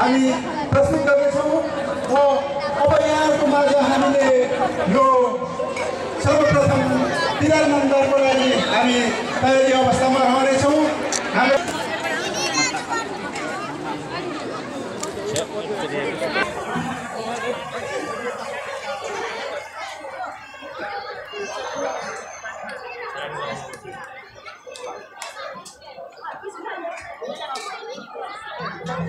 हामी प्रस्तुत गर्नेछौँ र अब यहाँहरूको माझ हामीले यो सर्वप्रथम मन्दिरको लागि हामी तयारी अवस्थामा रहनेछौँ। हाम्रो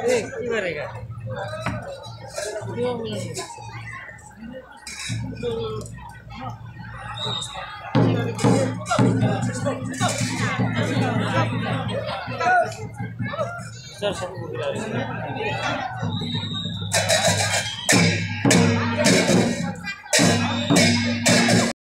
के गरेका सर सब